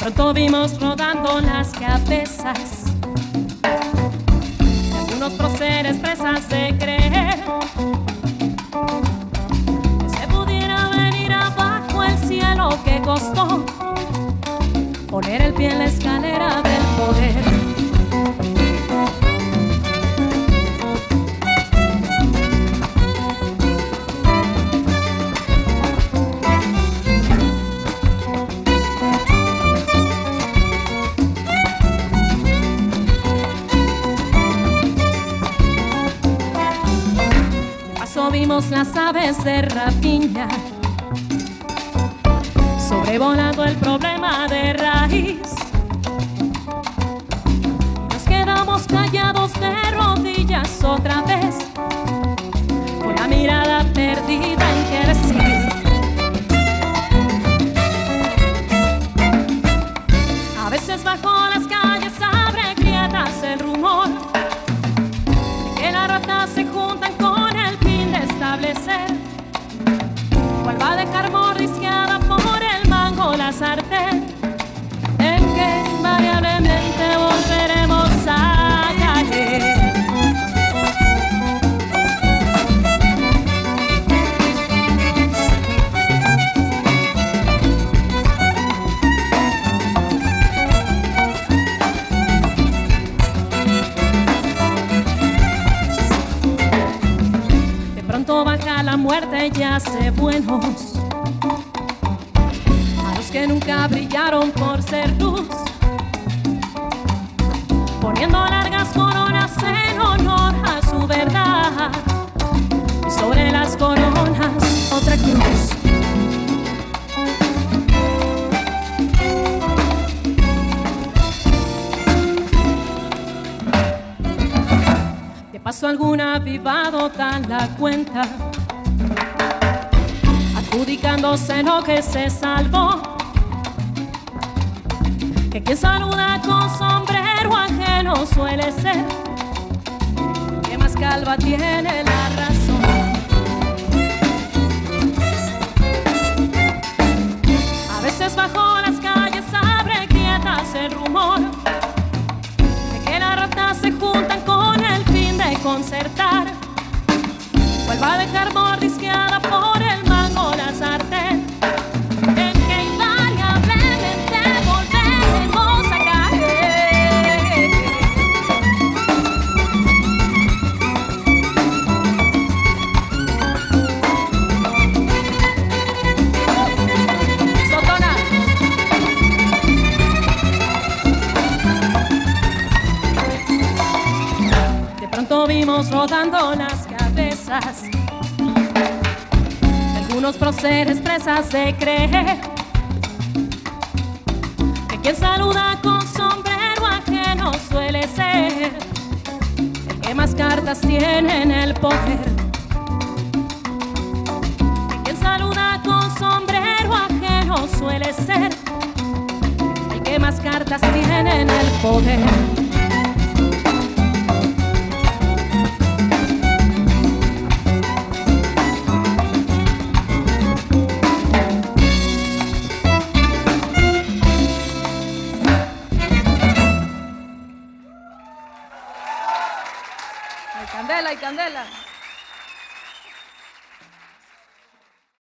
pronto vimos rodando las cabezas de algunos próceres presas de creer que se pudiera venir abajo el cielo que costó poner el pie en la escalera del poder. Vimos las aves de rapiña, sobrevolando el problema de raíz. Nos quedamos callados y hace buenos a los que nunca brillaron por ser luz, poniendo largas coronas en honor a su verdad y sobre las coronas otra cruz. De paso alguna avivado dan la cuenta adjudicándose lo que se salvó. Que quien saluda con sombrero ajeno suele ser, que más calva tiene la razón. A veces bajo las calles abre quietas el rumor Pronto vimos rodando las cabezas unos próceres presas de creer que quien saluda con sombrero ajeno suele ser el que más cartas tiene en el poder. Que quien saluda con sombrero ajeno suele ser el que más cartas tiene en el poder. Candela y candela.